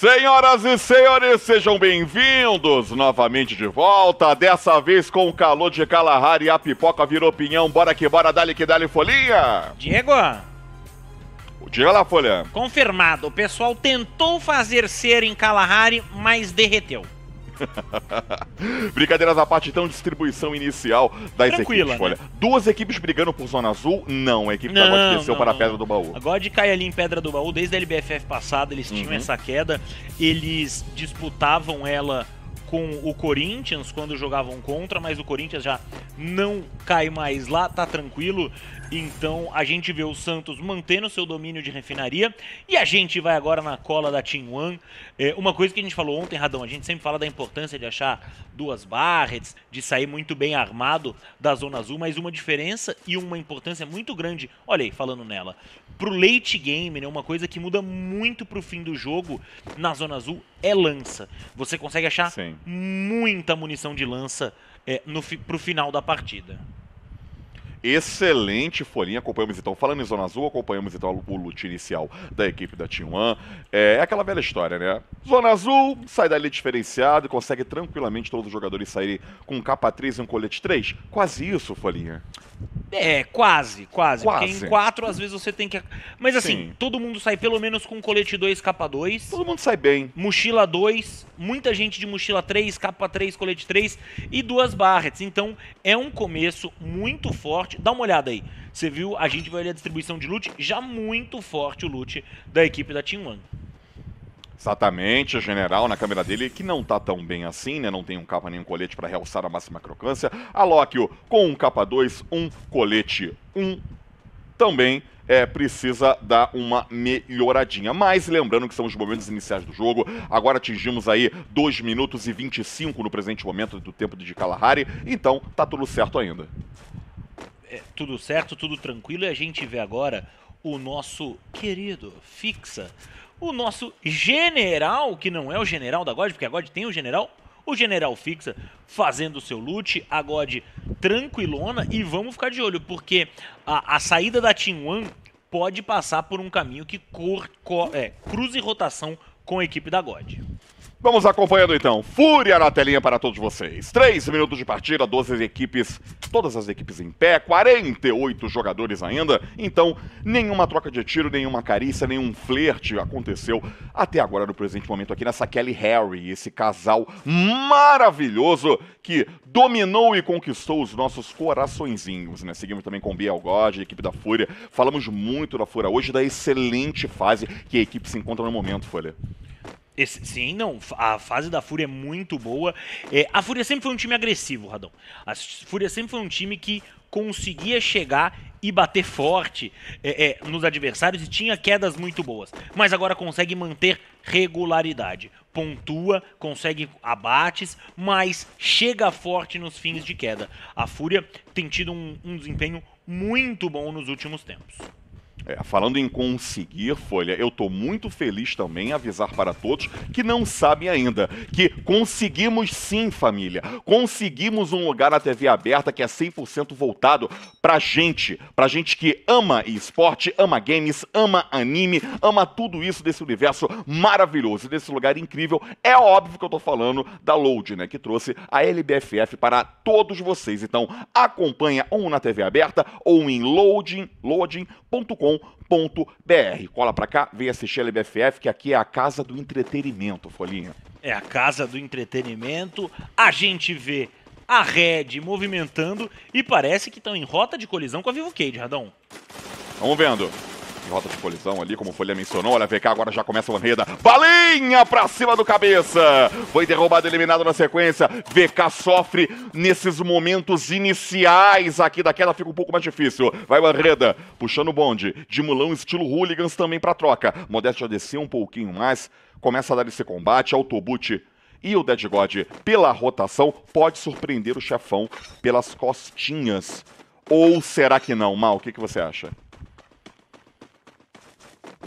Senhoras e senhores, sejam bem-vindos novamente de volta. Dessa vez com o calor de Kalahari a pipoca virou pinhão. Bora que bora, dale que dale folhinha. Diego, Diga lá, folha. confirmado. O pessoal tentou fazer ser em Kalahari, mas derreteu. Brincadeiras à parte, então, distribuição inicial das Tranquila, equipes, né? Duas equipes brigando por Zona Azul? Não, a equipe da Não, God desceu para a. Pedra do Baú. A God cai ali em Pedra do Baú, desde a LBFF passada eles tinham Uhum. essa queda. Eles disputavam ela com o Corinthians quando jogavam contra, mas o Corinthians já não cai mais lá, tá tranquilo. Então a gente vê o Santos mantendo seu domínio de refinaria e a gente vai agora na cola da Team One. É, uma coisa que a gente falou ontem, Radão, a gente sempre fala da importância de achar duas barrets, de sair muito bem armado da Zona Azul, mas uma diferença e uma importância muito grande, olha aí, falando nela, pro late game, né, uma coisa que muda muito pro fim do jogo na Zona Azul é lança. Você consegue achar Sim. muita munição de lança é, no, pro final da partida. Excelente folhinha, acompanhamos então. Falando em Zona Azul, acompanhamos então o loot inicial da equipe da Team One. É aquela velha história, né? Zona Azul sai dali diferenciado e consegue tranquilamente todos os jogadores saírem com um capa 3 e um colete 3. Quase isso, folhinha. É, quase, quase. Porque Quase. em quatro, às vezes, você tem que. Mas assim, Sim. todo mundo sai pelo menos com colete 2, capa 2. Todo mundo sai bem. Mochila 2, muita gente de mochila 3, capa 3, colete 3 e duas barrets. Então é um começo muito forte. Dá uma olhada aí. Você viu, a gente vai olhar a distribuição de loot, já muito forte o loot da equipe da Team One. Exatamente, o general na câmera dele, que não tá tão bem assim, né? Não tem um capa nem um colete para realçar a máxima crocância. Alóquio com um capa 2, um colete 1 também é, precisa dar uma melhoradinha. Mas lembrando que são os momentos iniciais do jogo, agora atingimos aí 2 minutos e 25 no presente momento do tempo de Kalahari, então tá tudo certo ainda. É, tudo certo, tudo tranquilo. E a gente vê agora o nosso querido Fixa, o nosso general, que não é o general da God, porque a God tem o general, o general Fixa fazendo o seu loot, a God tranquilona e vamos ficar de olho, porque a, a saída da Team One pode passar por um caminho que cor, co- é, cruze rotação com a equipe da God. Vamos acompanhando então. Fúria na telinha para todos vocês. 3 minutos de partida, 12 equipes, todas as equipes em pé, 48 jogadores ainda. Então, nenhuma troca de tiro, nenhuma carícia, nenhum flerte aconteceu até agora no presente momento aqui nessa Kelly Harry, esse casal maravilhoso que dominou e conquistou os nossos coraçõezinhos, né? Seguimos também com Biel God, equipe da Fúria. Falamos muito da Fúria hoje, da excelente fase que a equipe se encontra no momento, Folha. Esse- sim, não. A fase da Fúria é muito boa. É, a Fúria sempre foi um time agressivo, Radão. A Fúria sempre foi um time que conseguia chegar e bater forte é, é, nos adversários e tinha quedas muito boas. Mas agora consegue manter regularidade. Pontua, consegue abates, mas chega forte nos fins de queda. A Fúria tem tido um, um desempenho muito bom nos últimos tempos. É, falando em conseguir, Folha, eu tô muito feliz também avisar para todos que não sabem ainda que conseguimos sim, família. Conseguimos um lugar na TV aberta que é 100% voltado pra gente, pra gente que ama esporte, ama games, ama anime, ama tudo isso desse universo maravilhoso, desse lugar incrível. É óbvio que eu tô falando da Load, né, que trouxe a LBFF para todos vocês. Então, acompanha ou na TV aberta ou em loading, loading.com.br. Cola pra cá, vem assistir a LBFF, que aqui é a casa do entretenimento, Folhinha. É a casa do entretenimento. A gente vê a Red movimentando e parece que estão em rota de colisão com a Vivo Cage, Radão. Vamos vendo. Rota de colisão ali, como o Folha mencionou. Olha, VK agora já começa a Vanreda. Balinha pra cima do cabeça. Foi derrubado, eliminado na sequência. VK sofre nesses momentos iniciais aqui da queda. Fica um pouco mais difícil. Vai Vanreda, puxando o bonde. De mulão, estilo hooligans também pra troca. Modéstia desceu um pouquinho mais. Começa a dar esse combate. Autoboot e o Dead God, pela rotação, pode surpreender o chefão pelas costinhas. Ou será que não? Mal, o que, que você acha?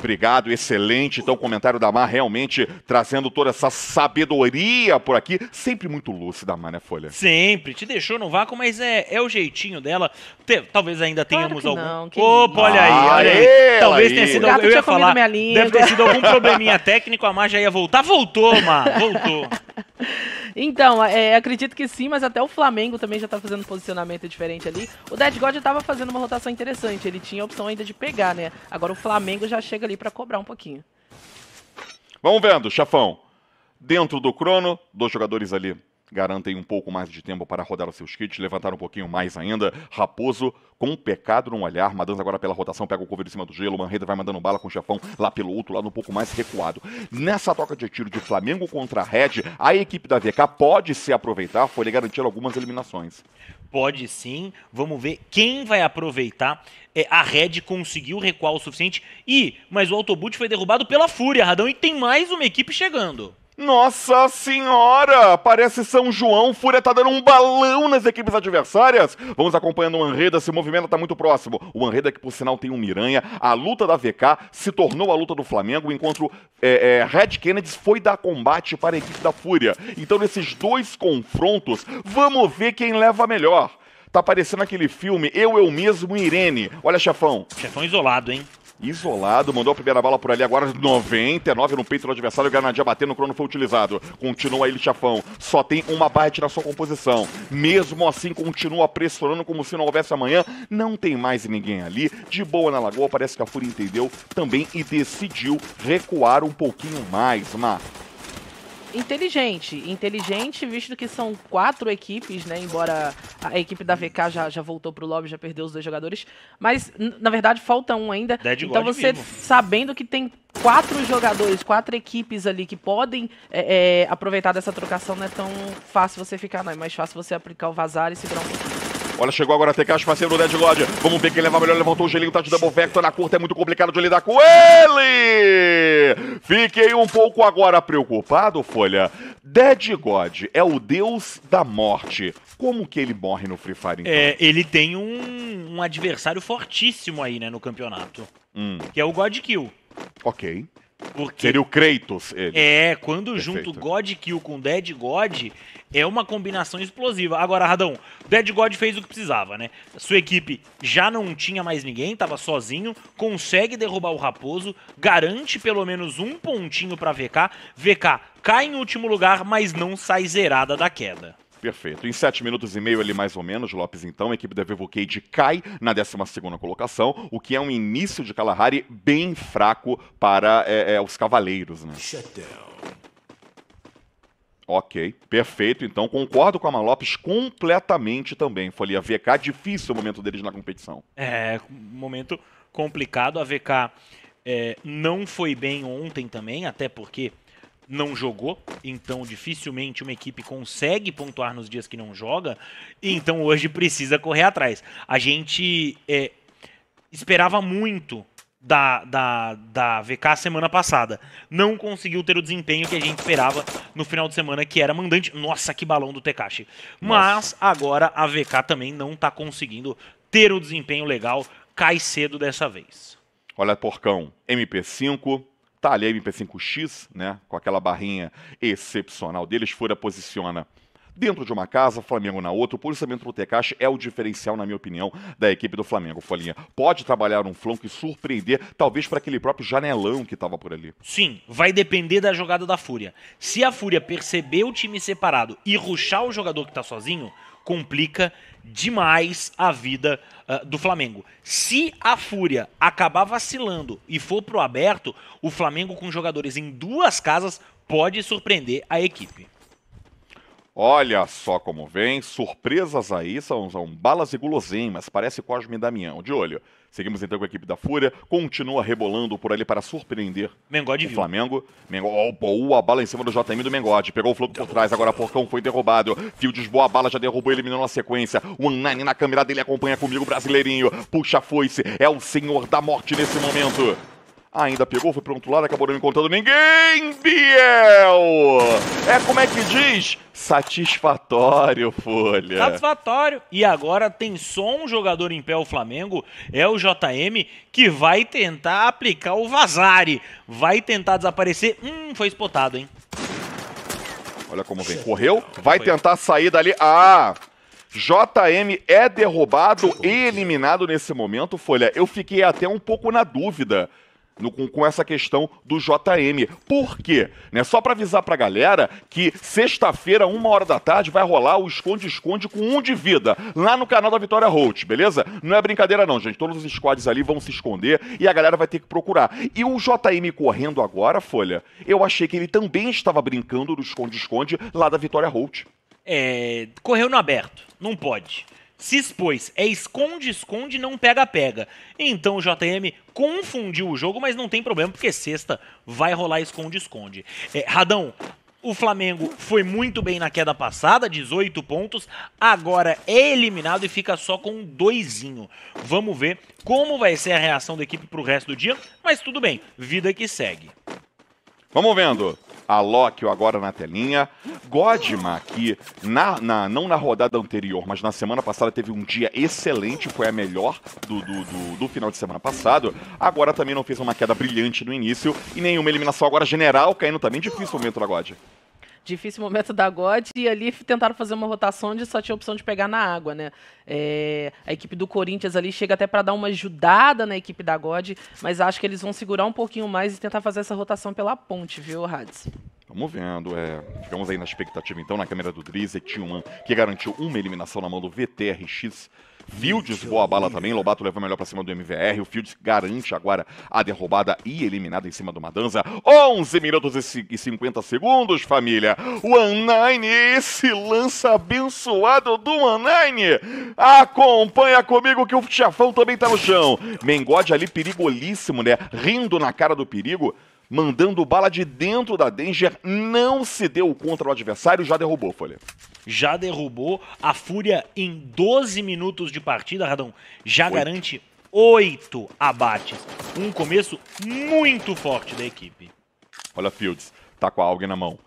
Obrigado, excelente. Então, o comentário da Mar realmente trazendo toda essa sabedoria por aqui. Sempre muito lúcida, Mar, né, Folha? Sempre. Te deixou no vácuo, mas é, é o jeitinho dela. Te- talvez ainda tenhamos que algum. não, que Opa, olha aí, Ah, olha aí. Talvez aí. tenha sido eu ia falar. Deve ter sido algum probleminha técnico, a Mar já ia voltar. Voltou, Mar. Voltou. Então, é, acredito que sim, mas até o Flamengo também já tá fazendo um posicionamento diferente ali. O Dead God tava fazendo uma rotação interessante, ele tinha a opção ainda de pegar, né? Agora o Flamengo já chega ali pra cobrar um pouquinho. Vamos vendo, chefão. Dentro do crono, dois jogadores ali garantem um pouco mais de tempo para rodar os seus kits, levantar um pouquinho mais ainda. Raposo com um pecado no olhar, Madanza agora pela rotação, pega o cover em cima do gelo, Manreda vai mandando bala com o chefão lá pelo outro lado, um pouco mais recuado. Nessa troca de tiro de Flamengo contra a Red, a equipe da VK pode se aproveitar, foi lhe garantir algumas eliminações. Pode sim. Vamos ver quem vai aproveitar. É, a Red conseguiu recuar o suficiente. E, mas o Autoboot foi derrubado pela Fúria, Radão, e tem mais uma equipe chegando. Nossa senhora! Parece São João, Fúria tá dando um balão nas equipes adversárias. Vamos acompanhando o Anreda, esse movimento tá muito próximo. O Anreda que por sinal tem um Miranha. A luta da VK se tornou a luta do Flamengo, enquanto é, é, Red Kennedy foi dar combate para a equipe da Fúria. Então nesses dois confrontos, vamos ver quem leva melhor. Tá parecendo aquele filme Eu, Eu Mesmo e Irene. Olha, chefão, Chefão isolado, hein? Isolado, mandou a primeira bala por ali agora, 99 no peito do adversário, o Granadia batendo, o crono foi utilizado. Continua ele, chafão. Só tem uma bite na sua composição. Mesmo assim, continua pressionando como se não houvesse amanhã. Não tem mais ninguém ali. De boa na lagoa, parece que a Fúria entendeu também e decidiu recuar um pouquinho mais, Mar. Inteligente, inteligente, visto que são quatro equipes, né? Embora a equipe da VK já, já voltou pro lobby, já perdeu os dois jogadores. Mas, na verdade, falta um ainda. Dead então God você, sabendo que tem quatro jogadores, quatro equipes ali que podem é, é, aproveitar dessa trocação, não é tão fácil você ficar, não. É mais fácil você aplicar o vazar e segurar um pouquinho. Olha, chegou agora a TK, parceiro do Dead God. Vamos ver quem leva melhor. Levantou o gelinho, tá de double vector na curta. É muito complicado de lidar com ele. Fiquei um pouco agora preocupado, Folha. Dead God é o deus da morte. Como que ele morre no Free Fire, então? É, ele tem um, um adversário fortíssimo aí, né, no campeonato. Hum, Que é o God Kill. ok. Porque Seria o Kratos, ele. É, quando Perfeito. junto God Kill com Dead God, é uma combinação explosiva. Agora, Radão, Dead God fez o que precisava, né? Sua equipe já não tinha mais ninguém, tava sozinho, consegue derrubar o Raposo, garante pelo menos um pontinho pra VK. VK cai em último lugar, mas não sai zerada da queda. Perfeito. Em 7 minutos e meio ali mais ou menos, Lopes então, a equipe da Vivo Cage cai na 12ª colocação, o que é um início de Kalahari bem fraco para é, é, os cavaleiros, né? Ok, perfeito. Então concordo com a Malopes completamente também. Foi ali a VK, difícil o momento deles na competição. É, um momento complicado. A VK é, não foi bem ontem também, até porque não jogou, então dificilmente uma equipe consegue pontuar nos dias que não joga, então hoje precisa correr atrás. A gente é, esperava muito da, da, da VK semana passada. Não conseguiu ter o desempenho que a gente esperava no final de semana, que era mandante. Nossa, que balão do Tekashi. Mas agora a VK também não tá conseguindo ter o desempenho legal, cai cedo dessa vez. Olha, porcão, MP5, tá a MP5X, né? Com aquela barrinha excepcional deles. Fura posiciona dentro de uma casa, Flamengo na outra. O posicionamento do Tecache é o diferencial, na minha opinião, da equipe do Flamengo. Folhinha pode trabalhar um flanco e surpreender, talvez para aquele próprio janelão que estava por ali. Sim, vai depender da jogada da Fúria. Se a Fúria perceber o time separado e ruxar o jogador que tá sozinho, complica demais a vida ah, do Flamengo. Se a Fúria acabar vacilando e for pro aberto, o Flamengo com jogadores em duas casas pode surpreender a equipe. Olha só como vem, surpresas aí, são, são balas e guloseimas, parece Cosme e Damião. De olho. Seguimos então com a equipe da Fúria, continua rebolando por ali para surpreender Mengode o viu. Flamengo. Mengo... Oh, boa bola em cima do JM do Mengode. Pegou o flanco por trás, agora Porcão foi derrubado. Fields, boa bala, já derrubou, eliminou na sequência. O Nine na câmera dele acompanha comigo, brasileirinho. Puxa a foice, é o senhor da morte nesse momento. Ainda pegou, foi pro outro lado, acabou não encontrando ninguém. Biel! É como é que diz? Satisfatório, Folha. Satisfatório. E agora tem só um jogador em pé o Flamengo, é o JM, que vai tentar aplicar o Vazari. Vai tentar desaparecer. Hum, foi spotado, hein? Olha como vem. Correu, vai tentar sair dali. Ah! JM é derrubado e eliminado nesse momento, Folha. Eu fiquei até um pouco na dúvida no, com, com, essa questão do JM. Por quê? Né? Só para avisar pra galera que sexta-feira, uma hora da tarde, vai rolar o esconde-esconde com um de vida, lá no canal da Vitória Holt, beleza? Não é brincadeira não, gente. Todos os squads ali vão se esconder e a galera vai ter que procurar. E o JM correndo agora, Folha, eu achei que ele também estava brincando do esconde-esconde lá da Vitória Holt. É, correu no aberto, não pode se expôs. É esconde-esconde, não pega-pega. Então o JM confundiu o jogo, mas não tem problema, porque sexta vai rolar esconde-esconde. É, Radão, o Flamengo foi muito bem na queda passada, 18 pontos. Agora é eliminado e fica só com um doisinho. Vamos ver como vai ser a reação da equipe para o resto do dia. Mas tudo bem, vida que segue. Vamos vendo. Alóquio agora na telinha. Godma, que na, na, não na rodada anterior, mas na semana passada teve um dia excelente, foi a melhor do, do, do, do, final de semana passado. Agora também não fez uma queda brilhante no início e nenhuma eliminação agora general, caindo também difícil o momento da God difícil momento da God e ali tentaram fazer uma rotação onde só tinha opção de pegar na água, né? É, a equipe do Corinthians ali chega até para dar uma ajudada na equipe da God, mas acho que eles vão segurar um pouquinho mais e tentar fazer essa rotação pela ponte, viu, Rads? Vamos vendo, é, ficamos aí na expectativa então na câmera do Drizzy, que garantiu uma eliminação na mão do VTRX Fields, boa bala também. Lobato levou melhor para cima do MVR. O Fields garante agora a derrubada e eliminada em cima do Madanza. 11 minutos e 50 segundos, família. One Nine, esse lança abençoado do One Nine. Acompanha comigo que o chafão também tá no chão. Mengode ali perigolíssimo, né? Rindo na cara do perigo mandando bala de dentro da Danger, não se deu contra o adversário, já derrubou, Folha. Já derrubou. A Fúria, em 12 minutos de partida, Radão, já Oito. garante oito abates. Um começo muito forte da equipe. Olha, Fields, tá com a AUG na mão.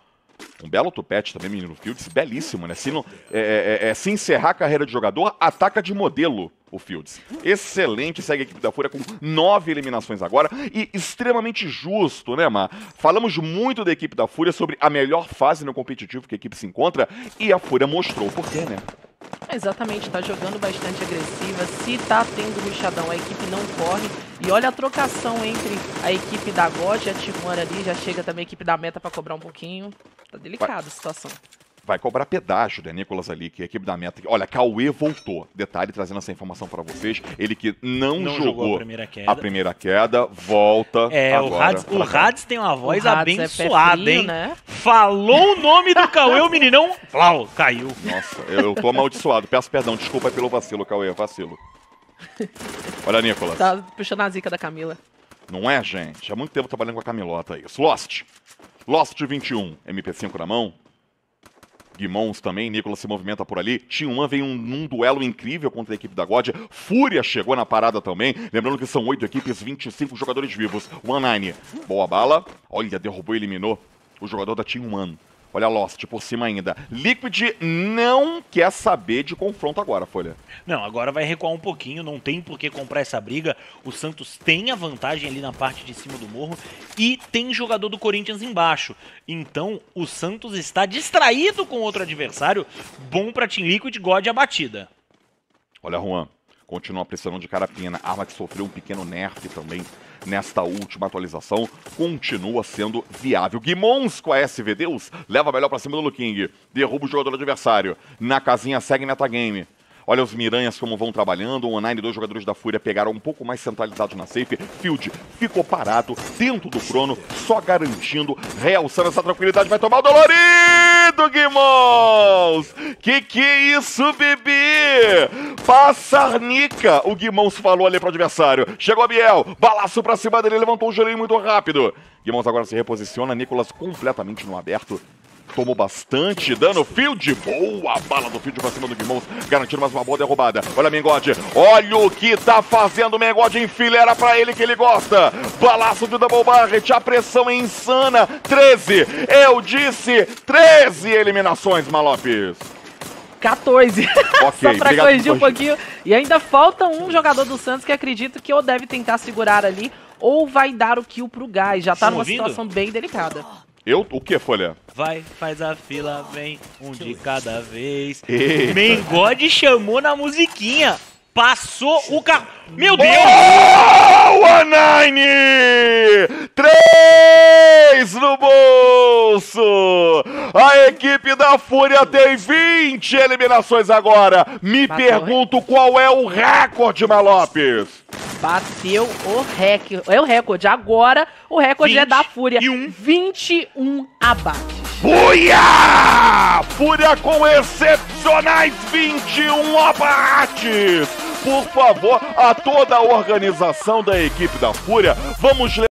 Um belo tupete também, menino Fields, belíssimo, né? Se, não, é, é, é, se encerrar a carreira de jogador, ataca de modelo o Fields. Excelente, segue a equipe da Fúria com nove eliminações agora e extremamente justo, né, Mar? Falamos muito da equipe da Fúria sobre a melhor fase no competitivo que a equipe se encontra e a Fúria mostrou por quê, né? Exatamente, tá jogando bastante agressiva. Se tá tendo ruxadão, a equipe não corre. E olha a trocação entre a equipe da God e a Timora ali. Já chega também a equipe da meta para cobrar um pouquinho. Tá delicada a situação vai cobrar pedágio, né, Nicolas ali, que é a equipe da meta. Olha, Cauê voltou. Detalhe, trazendo essa informação para vocês. Ele que não, não jogou, jogou, a, primeira queda. a primeira queda, volta. É, agora o Hades, tem uma voz é abençoada, é frio, hein? Né? Falou o nome do Cauê, o meninão, plau, caiu. Nossa, eu, eu tô amaldiçoado. Peço perdão, desculpa pelo vacilo, Cauê, vacilo. Olha, Nicolas. Tá puxando a zica da Camila. Não é, gente? Há muito tempo trabalhando com a Camilota isso. Lost. Lost 21, MP5 na mão, Guimons também, Nicolas se movimenta por ali. T1 vem um, num duelo incrível contra a equipe da God. Fúria chegou na parada também. Lembrando que são oito equipes, 25 jogadores vivos. One Nine, boa bala. Olha, derrubou e eliminou o jogador da Team One. Olha Lost por cima ainda. Liquid não quer saber de confronto agora, Folha. Não, agora vai recuar um pouquinho, não tem por que comprar essa briga. O Santos tem a vantagem ali na parte de cima do morro e tem jogador do Corinthians embaixo. Então o Santos está distraído com outro adversário. Bom para Team Liquid, God a batida. Olha, Juan, continua pressionando de carapina. Arma que sofreu um pequeno nerf também nesta última atualização, continua sendo viável. Guimons com a SV Deus leva melhor para cima do Luking, derruba o jogador adversário. Na casinha segue metagame. Olha os Miranhas como vão trabalhando. O Online, dois jogadores da Fúria pegaram um pouco mais centralizados na safe. Field ficou parado dentro do crono, só garantindo, realçando essa tranquilidade. Vai tomar o dolorido, Guimons! Que que é isso, bebê? Passarnica, o Guimons falou ali pro adversário. Chegou a Biel, balaço pra cima dele, levantou o gelinho muito rápido. Guimons agora se reposiciona, Nicolas completamente no aberto tomou bastante dano. Field, boa bala do Field pra cima do Guimons, garantindo mais uma boa derrubada. Olha Mengode, olha o que tá fazendo o Mengode, enfileira pra ele que ele gosta. Balaço de Double Barret, a pressão é insana. 13, eu disse 13 eliminações, Malopes. 14. Ok, Só pra corrigir um pouquinho. E ainda falta um jogador do Santos que acredito que ou deve tentar segurar ali, ou vai dar o kill pro Gás. Já tá Estão numa ouvindo? situação bem delicada. Eu, o que, Folha? Vai, faz a fila, vem, um de cada vez. Eita. Mengode chamou na musiquinha. Passou o carro. Meu Deus! Oh, a Nine! Três no bolso! A equipe da Fúria tem 20 eliminações agora. Me Bateu, pergunto qual é o recorde, Malopes. Bateu o recorde. É o recorde. Agora o recorde é da Fúria. 21. 21 abates. Fúria! Fúria com excepcionais 21 abates! Por favor, a toda a organização da equipe da Fúria, vamos